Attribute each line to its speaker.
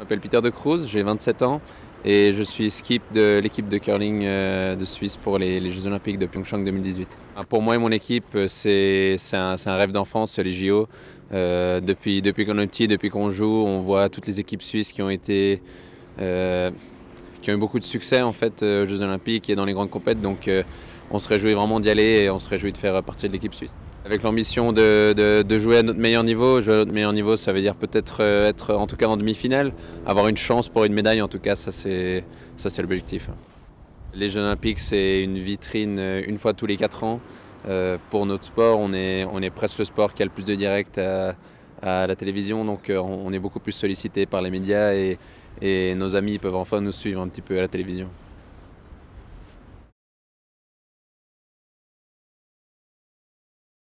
Speaker 1: Je m'appelle Peter de Cruz, j'ai 27 ans et je suis skip de l'équipe de curling euh, de Suisse pour les, Jeux Olympiques de Pyeongchang 2018. Ah, pour moi et mon équipe, euh, c'est un, rêve d'enfance, les JO. Euh, depuis qu'on est petit, depuis qu'on joue, on voit toutes les équipes suisses qui ont eu beaucoup de succès en fait aux Jeux Olympiques et dans les grandes compétitions. On se réjouit vraiment d'y aller et on se réjouit de faire partie de l'équipe suisse. Avec l'ambition de, jouer à notre meilleur niveau, jouer à notre meilleur niveau, ça veut dire peut-être euh, être en tout cas en demi-finale, avoir une chance pour une médaille, en tout cas, ça c'est l'objectif. Les Jeux Olympiques, c'est une vitrine euh, une fois tous les quatre ans. Euh, pour notre sport, on est, presque le sport qui a le plus de direct à, la télévision, donc on est beaucoup plus sollicité par les médias et nos amis peuvent enfin nous suivre un petit peu à la télévision.